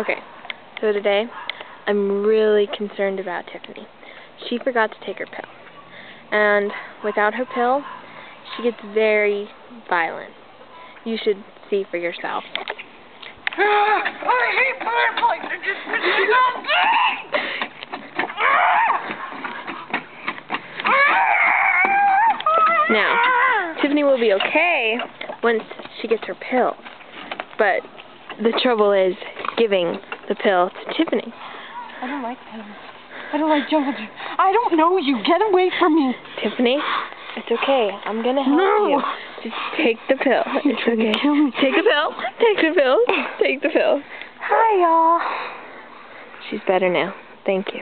Okay, so today I'm really concerned about Tiffany. She forgot to take her pill. And without her pill, she gets very violent. You should see for yourself. I hate Now, Tiffany will be okay once she gets her pill. But the trouble is giving the pill to Tiffany. I don't like pills. I don't like children. I don't know you. Get away from me. Tiffany, it's okay. I'm gonna help No. you. Just take the pill. It's okay. kill me. Take the pill. Take the pill. Take the pill. Hi, y'all. She's better now. Thank you.